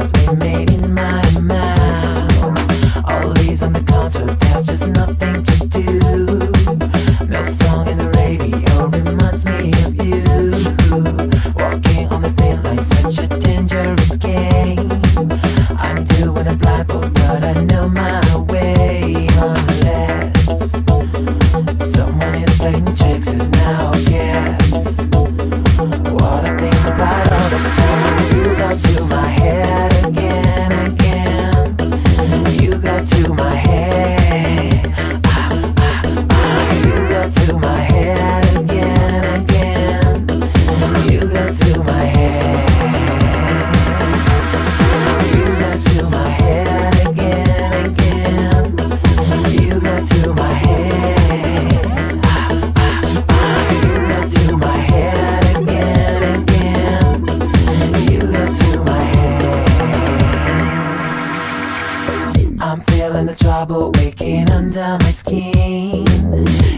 love made in mind. I'm feeling the trouble waking under my skin.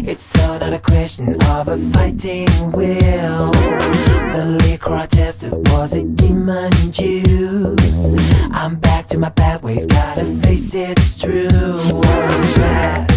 It's not a question of a fighting will. The liquor I tested was a demon juice. I'm back to my bad ways, gotta face it, it's true. I'm back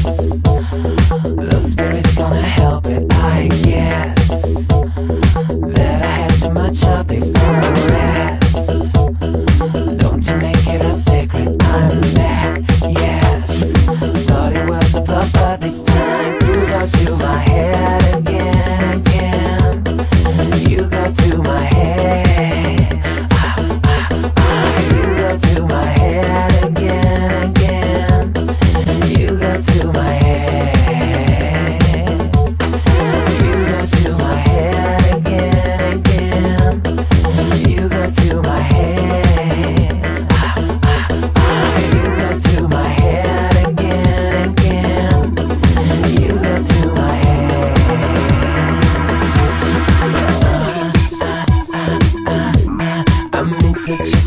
It's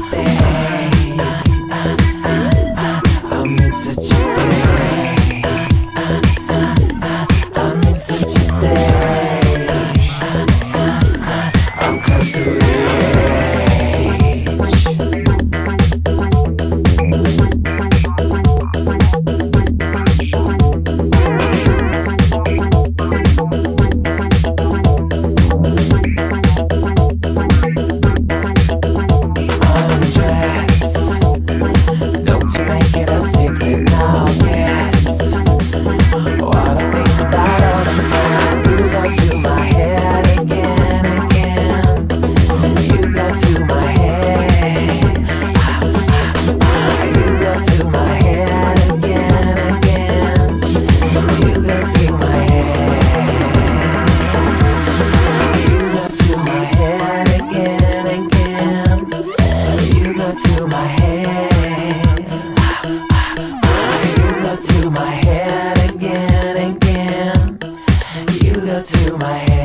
to my head. You go to my head again, again. You go to my head.